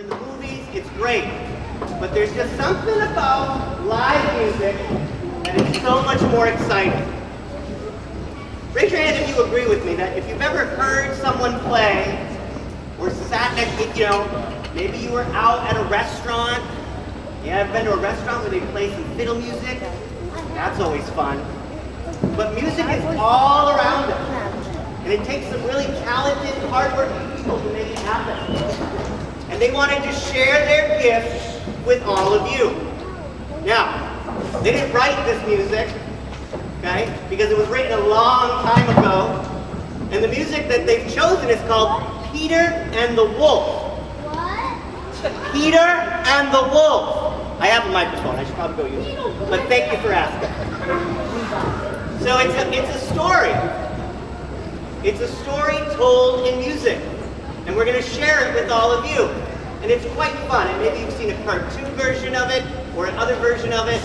in the movies, it's great. But there's just something about live music that is so much more exciting. Raise your hand if you agree with me that if you've ever heard someone play or sat next, to, you know, maybe you were out at a restaurant. You ever been to a restaurant where they play some fiddle music? That's always fun. But music is all around us. And it takes some really talented, hardworking people to make it happen. And they wanted to share their gifts with all of you. Now, they didn't write this music, okay, because it was written a long time ago. And the music that they've chosen is called Peter and the Wolf. What? Peter and the Wolf. I have a microphone. I should probably go use it. But thank you for asking. So it's a, it's a story. It's a story told in music. And we're going to share it with all of you. And it's quite fun. And maybe you've seen a cartoon version of it or another version of it.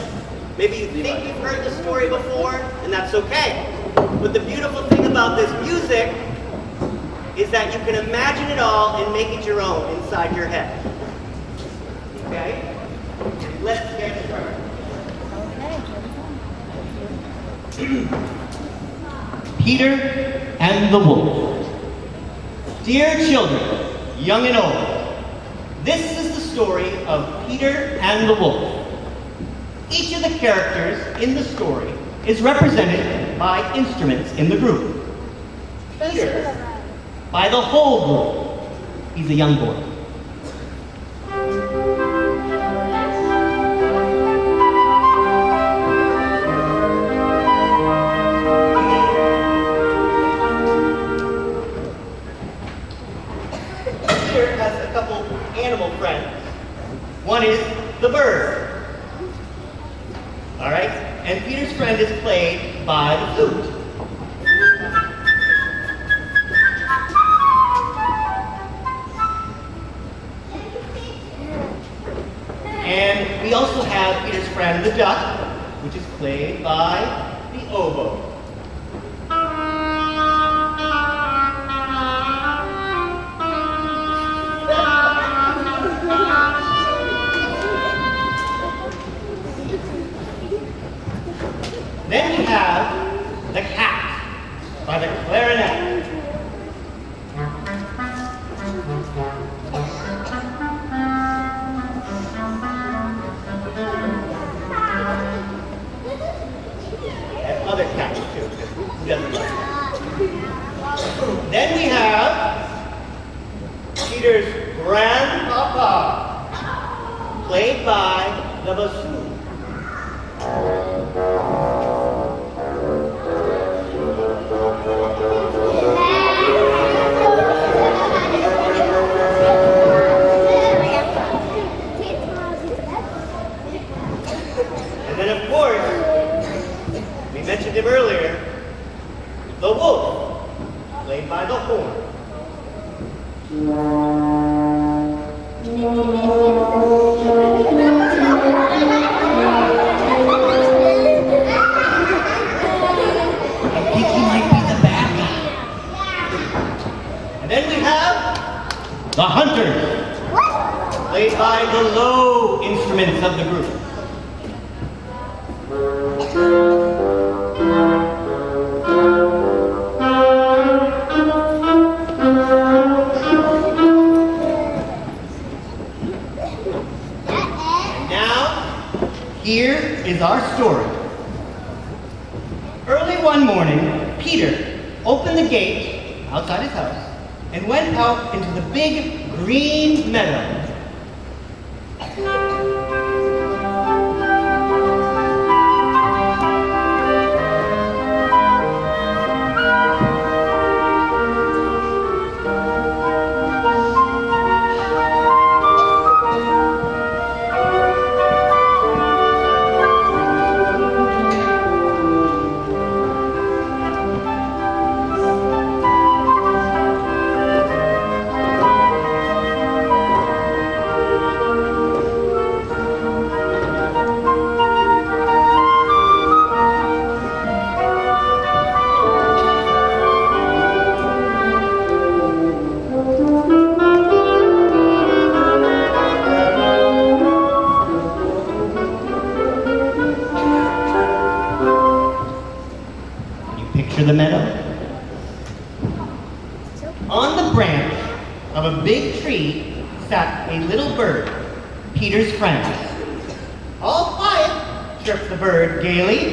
Maybe you think you've heard the story before, and that's okay. But the beautiful thing about this music is that you can imagine it all and make it your own inside your head. Okay? Let's get started. Peter and the Wolf. Dear children, young and old, this is the story of Peter and the Wolf. Each of the characters in the story is represented by instruments in the group. Peter, by the whole group. He's a young boy. One is the bird. All right? And Peter's friend is played by the flute. And we also have Peter's friend, the duck, Peter's grandpapa, played by the by the low instruments of the group. Now, here is our story. Early one morning, Peter opened the gate outside his house and went out into the big green meadow. Picture the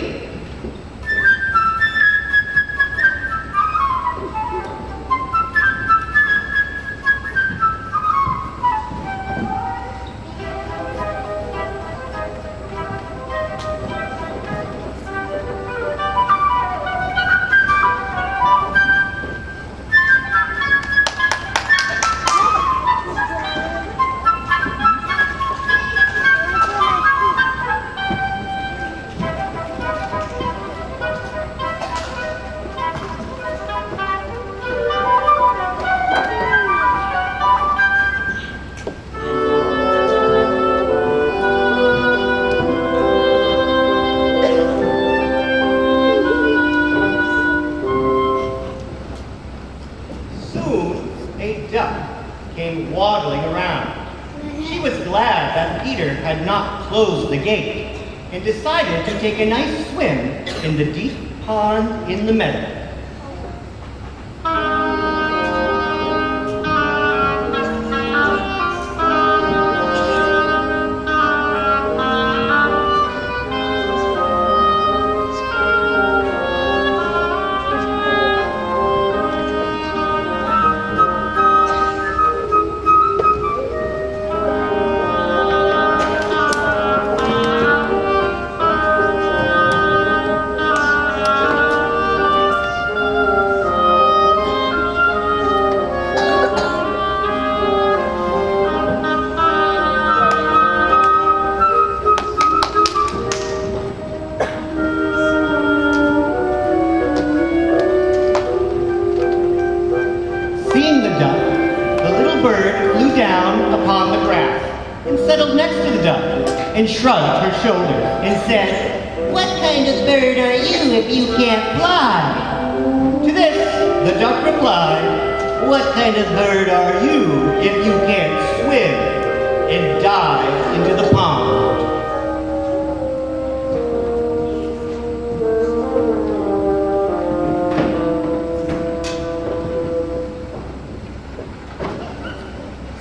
closed the gate and decided to take a nice swim in the deep pond in the meadow. And shrugged her shoulders and said, What kind of bird are you if you can't fly? To this, the duck replied, What kind of bird are you if you can't swim? And dived into the pond.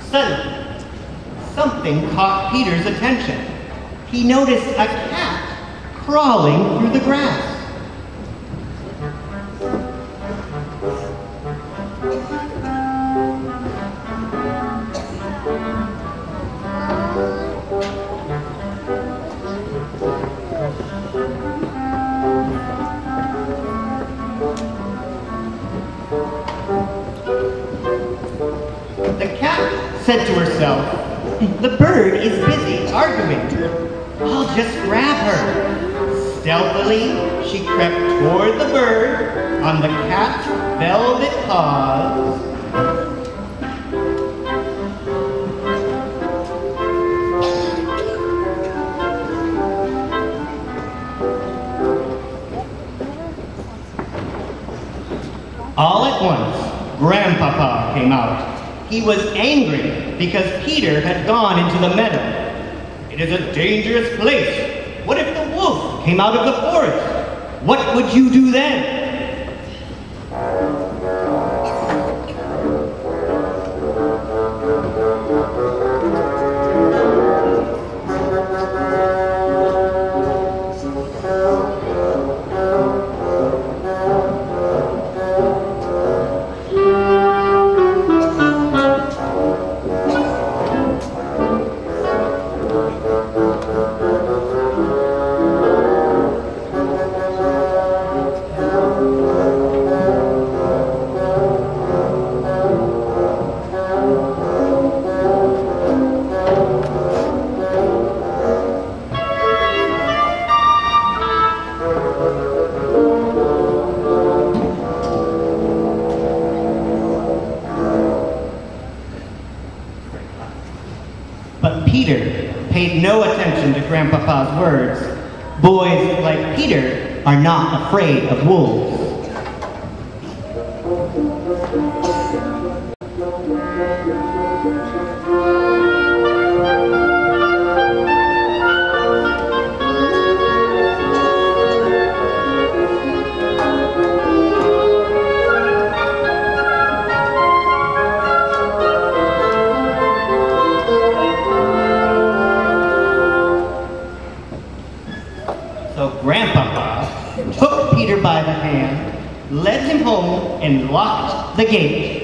Suddenly, something caught Peter's attention. He noticed a cat crawling through the grass. The cat said to herself, The bird is busy arguing. I'll just grab her. Stealthily, she crept toward the bird on the cat's velvet paws. All at once, Grandpapa came out. He was angry because Peter had gone into the meadow. Is a dangerous place. What if the wolf came out of the forest? What would you do then? Grandpapa's words. Boys like Peter are not afraid of wolves. And locked the gate.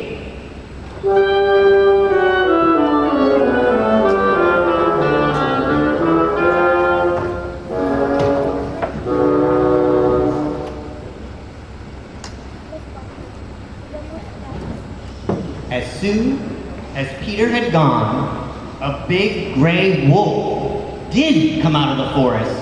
As soon as Peter had gone, a big gray wolf did come out of the forest.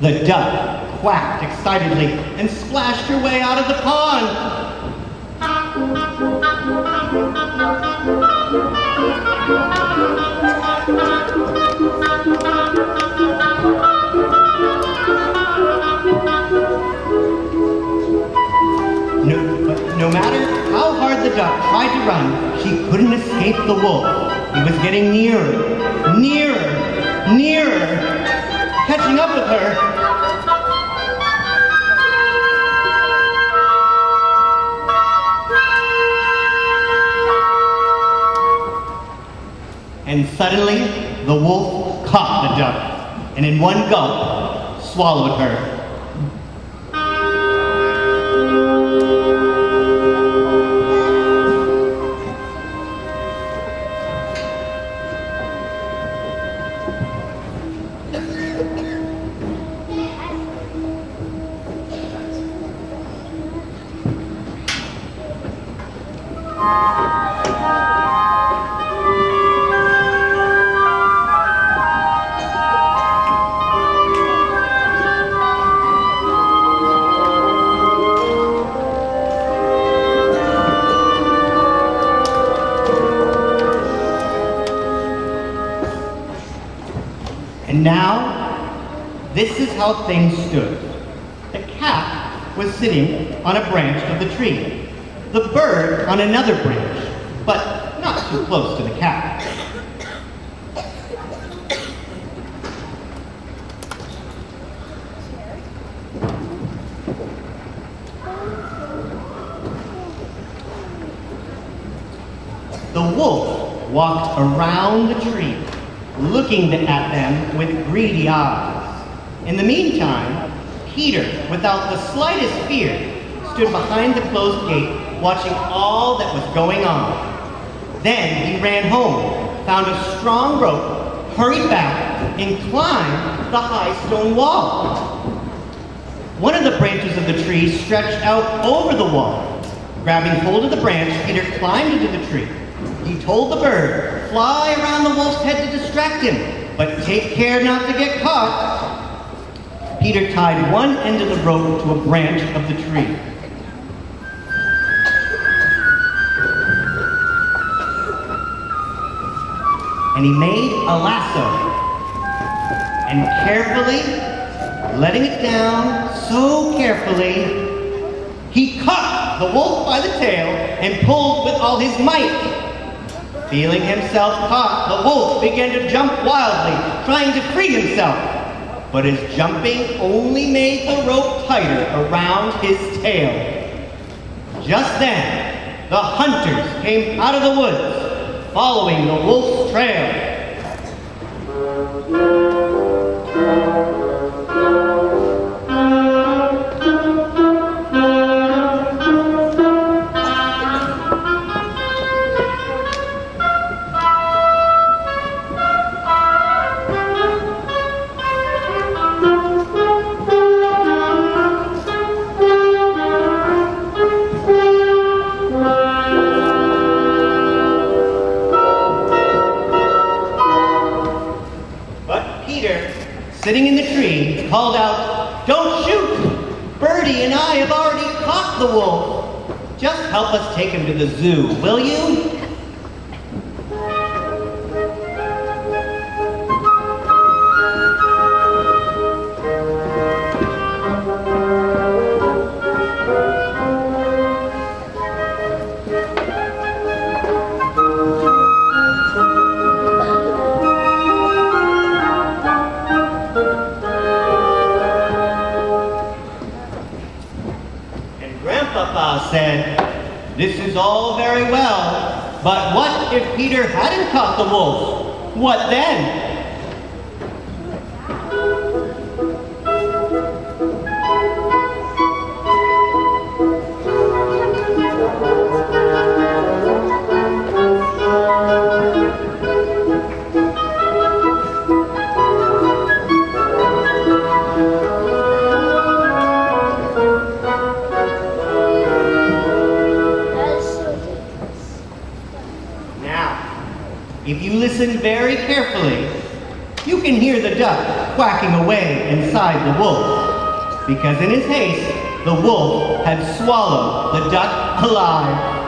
The duck quacked excitedly and splashed her way out of the pond. No, matter how hard the duck tried to run, she couldn't escape the wolf. He was getting nearer, nearer, nearer, catching up with her. And suddenly, the wolf caught the duck, and in one gulp, swallowed her. How things stood. The cat was sitting on a branch of the tree, the bird on another branch, but not too close to the cat. The wolf walked around the tree, looking at them with greedy eyes. In the meantime, Peter, without the slightest fear, stood behind the closed gate, watching all that was going on. Then he ran home, found a strong rope, hurried back, and climbed the high stone wall. One of the branches of the tree stretched out over the wall. Grabbing hold of the branch, Peter climbed into the tree. He told the bird, fly around the wolf's head to distract him, but take care not to get caught. Peter tied one end of the rope to a branch of the tree. And he made a lasso. And carefully, letting it down so carefully, he caught the wolf by the tail and pulled with all his might. Feeling himself caught, the wolf began to jump wildly, trying to free himself. But his jumping only made the rope tighter around his tail. Just then, the hunters came out of the woods, following the wolf's trail. Called out, Don't shoot! Birdie and I have already caught the wolf. Just help us take him to the zoo, will you? Caught the wolf? What then? Because in his haste, the wolf had swallowed the duck alive.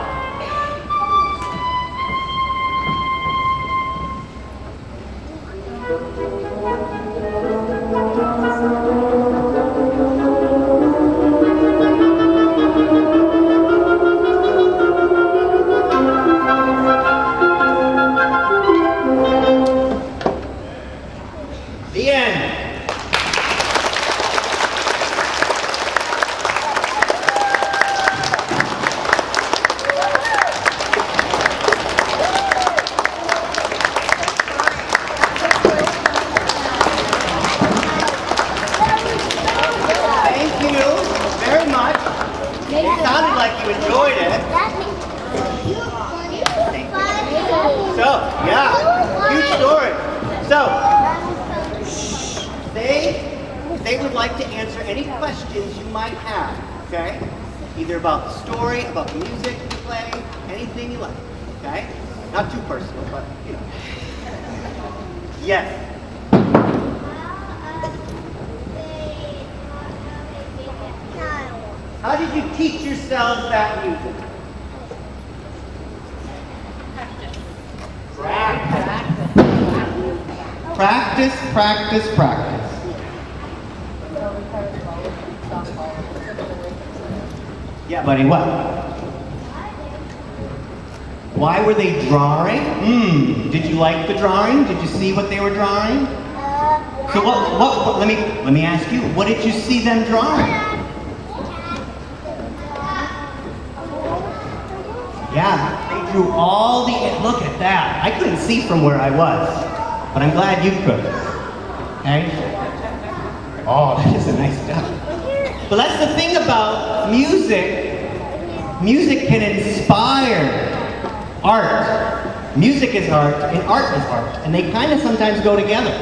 Either about the story, about the music you play, anything you like, okay? Not too personal, but you know. Yes. How did you teach yourselves that music? Practice. Practice, practice, practice. Yeah, buddy, what? Why were they drawing? Hmm, did you like the drawing? Did you see what they were drawing? So what, what, what, let me, let me ask you, what did you see them drawing? Yeah, they drew all the, look at that. I couldn't see from where I was, but I'm glad you could. Okay? Oh, that is a nice duck. But that's the thing about music. Music can inspire art. Music is art, and art is art. And they kind of sometimes go together.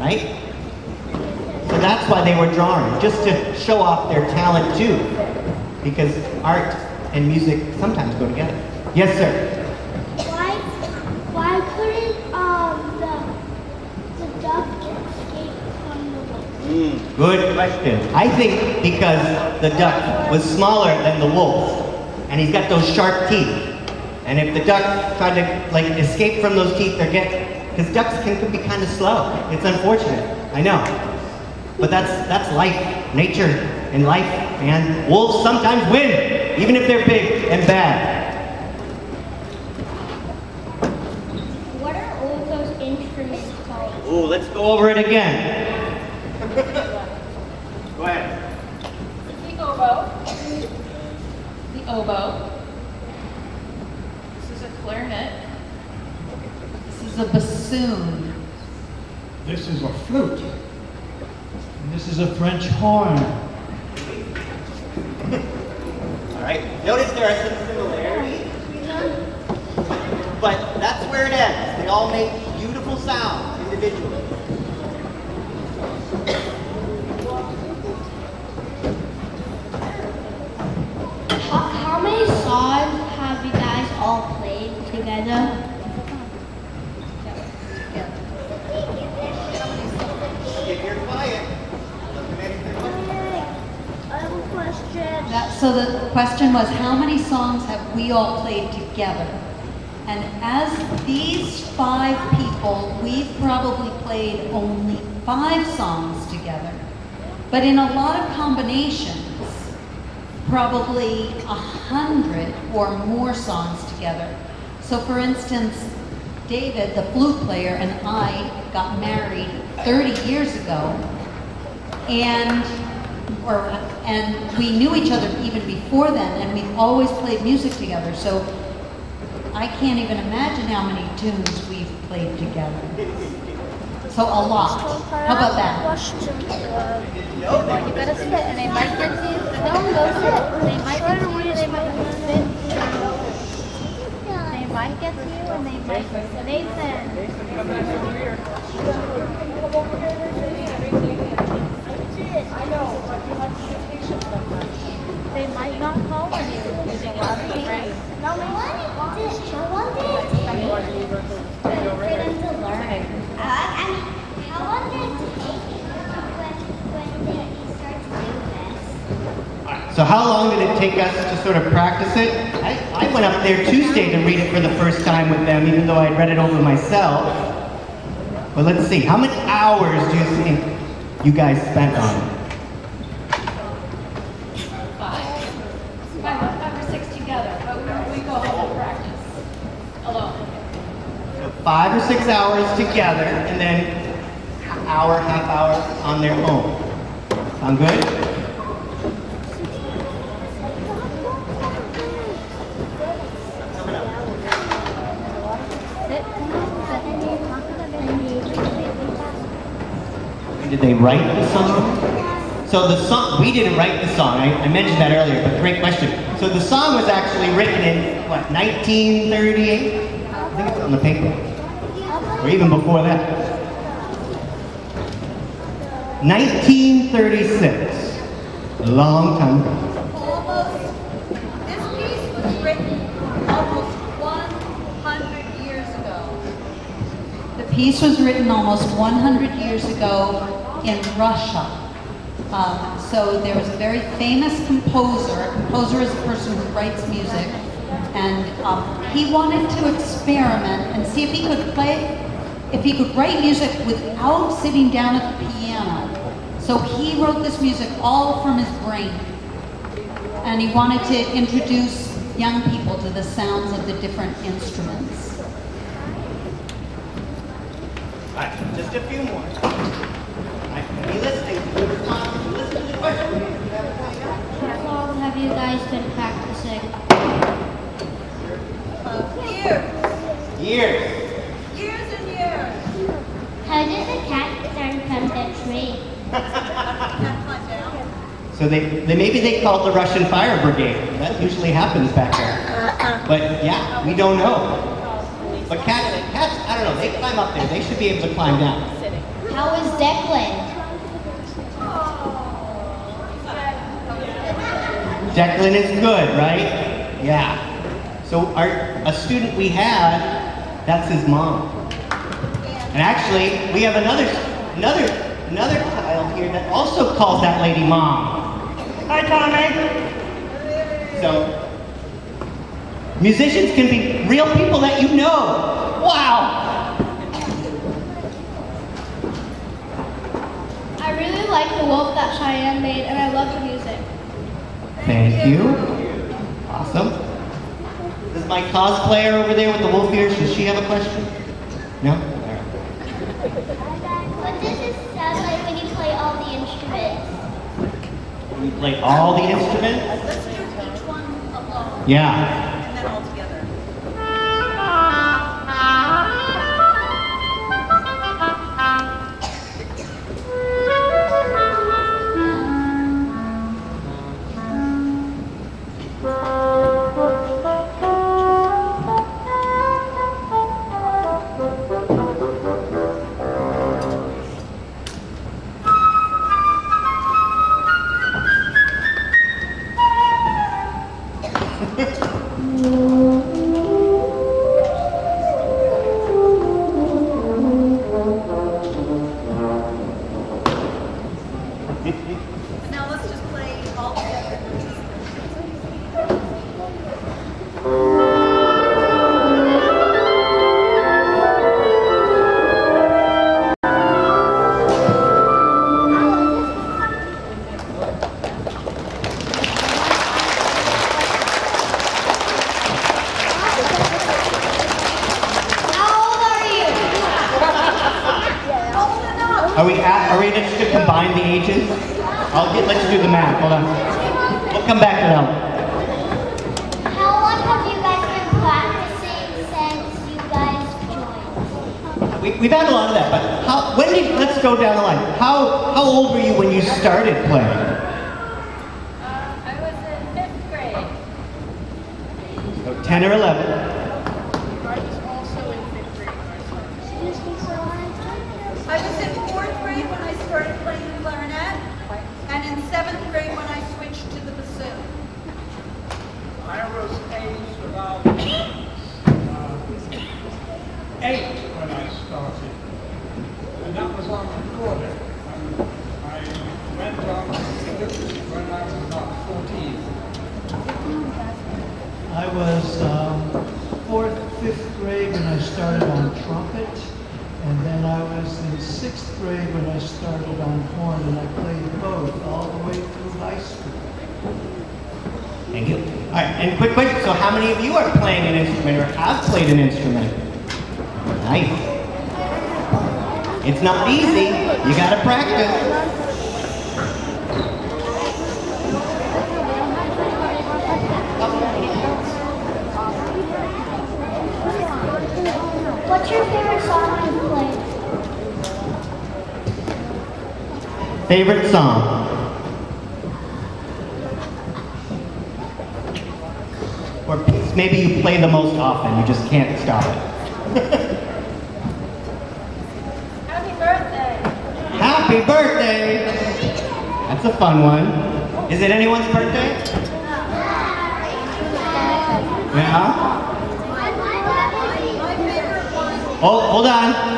Right? So that's why they were drawing, just to show off their talent too. Because art and music sometimes go together. Yes, sir. Why, why couldn't um, the, the duck escape from Good question. I think because the duck was smaller than the wolf, and he's got those sharp teeth. And if the duck tried to like escape from those teeth, they're get because ducks can, can be kind of slow. It's unfortunate. I know. But that's that's life, nature, and life, man. Wolves sometimes win, even if they're big and bad. What are all those instruments called? Ooh, let's go over it again. go ahead. The oboe. The oboe. This is a clarinet. This is a bassoon. This is a flute. And this is a French horn. All right. Notice there are some similarities but that's where it ends. They all make beautiful sounds individually. So the question was, how many songs have we all played together? And as these five people, we've probably played only five songs together. But in a lot of combinations, probably a hundred or more songs together. So for instance, David, the flute player, and I got married 30 years ago. And or and we knew each other even before then, and we've always played music together. So I can't even imagine how many tunes we've played together. So a lot. How about that? Question. You gotta sit, and they might get to you. No, go sit. They might get to you. They might sit. They might get to you, and they might. Nathan. They might not call on you. There's a lot of people. No, we want it. Just I. For them to learn. Uh, I mean, how long did it take when, when they start to do this? So how long did it take us to sort of practice it? I, I went up there Tuesday to read it for the first time with them, even though I'd read it over myself. But let's see, how many hours do you think you guys spent on it? Five. Five, five or six together, but we, we go home and practice alone. So five or six hours together, and then hour, half hour on their own. Sound good? Did they write the song? So the song, we didn't write the song. I, I mentioned that earlier, but great question. So the song was actually written in, what, 1938? I think it's on the paper. Or even before that. 1936. A long time ago. Piece was written almost 100 years ago. The piece was written almost 100 years ago in Russia. Um, so there was a very famous composer. A composer is a person who writes music. And um, he wanted to experiment and see if he could play, if he could write music without sitting down at the piano. So he wrote this music all from his brain and he wanted to introduce young people to the sounds of the different instruments. All right, just a few more. Be listening. How long have you guys been practicing? years, Years. years and years. How did the cat learn from the tree? So they, they maybe they called the Russian fire brigade. That usually happens back there. But yeah, we don't know. But cats, cats, I don't know. They climb up there. They should be able to climb down. How is Declan? Declan is good, right? Yeah. So our a student we had, that's his mom. And actually, we have another another another child here that also calls that lady mom. Hi, Tommy. So musicians can be real people that you know. Wow. I really like the wolf that Cheyenne made, and I love the music. Thank you. Awesome. Is my cosplayer over there with the wolf ears, does she have a question? No? All right. What does it sound like when you play all the instruments? We play all the instruments? Each one alone Yeah. Combine? I'll get, let's do the math, hold on. We'll come back to that. How long have you guys been practicing since you guys joined? We, we've had a lot of that, but how, when did, let's go down the line. How, how old were you when you started playing? Uh, I was in fifth grade. So 10 or 11? I was also in fifth grade when I started. Excuse me, sir. I was in fourth grade when I started playing the clarinet, and in seventh grade when I switched to the bassoon. I was aged about uh, eight when I started, and that was on recorder. And I went on flute when I was about 14. I was um, fourth, fifth grade when I started on trumpet, and then I was in sixth grade when I started on horn, and I played both all the way through high school. Thank you. All right, and quick question, so how many of you are playing an instrument or have played an instrument? Nice. It's not easy. You gotta practice. What's your favorite song you played? Favorite song? Or piece maybe you play the most often, you just can't stop it. Happy birthday! Happy birthday! That's a fun one. Is it anyone's birthday? Yeah? Hold, hold on.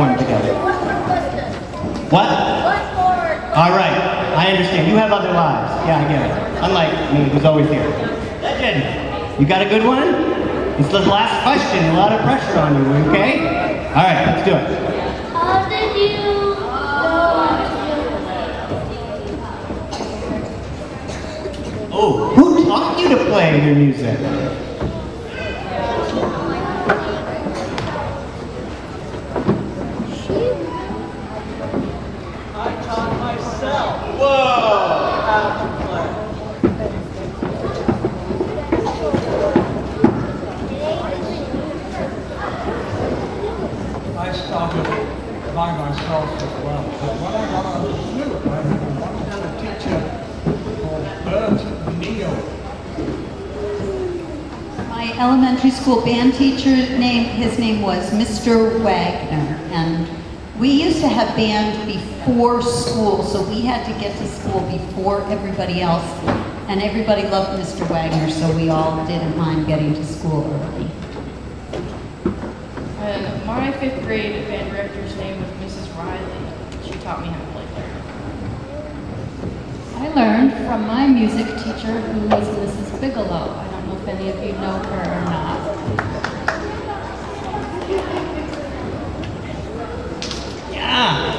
Perform together. What? All right. I understand. You have other lives. Yeah, I get it. Unlike me, who's always here. Legend. You got a good one? It's the last question. A lot of pressure on you. Okay? All right. Let's do it. How did you Oh, who taught you to play your music? I taught myself. Whoa! How to play. I started by myself as well. But when I got on the flute, I had a teacher called Bert. My elementary school band teacher name, his name was Mr. Wagner, and we used to have band before school, so we had to get to school before everybody else, and everybody loved Mr. Wagner, so we all didn't mind getting to school early. Uh, my fifth grade band director's name was Mrs. Riley. She taught me how to play clarinet. I learned from my music teacher, who was Mrs. Bigelow. I don't know if any of you know her or not. Yeah.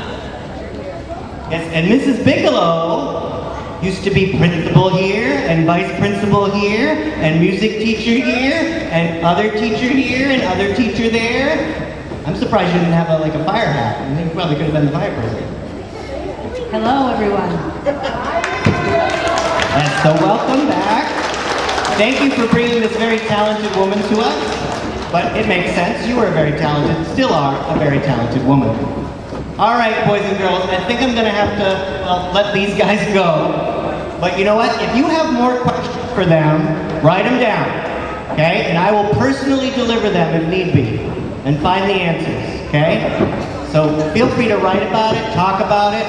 Yes, and Mrs. Bigelow used to be principal here, and vice principal here, and music teacher here, and other teacher here, and other teacher there. I'm surprised you didn't have a, like a fire hat. I think you probably could have been the fire person. Hello, everyone. And so welcome back. Thank you for bringing this very talented woman to us. But it makes sense. You are a very talented, still are a very talented woman. All right, boys and girls, I think I'm going to have to well, let these guys go. But you know what? If you have more questions for them, write them down. Okay? And I will personally deliver them if need be and find the answers. Okay? So feel free to write about it, talk about it,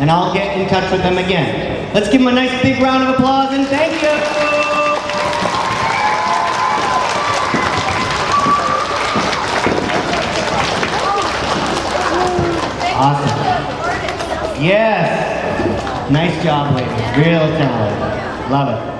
and I'll get in touch with them again. Let's give them a nice big round of applause and thank you. Awesome. Yes. Nice job, ladies. Real talent. Love it.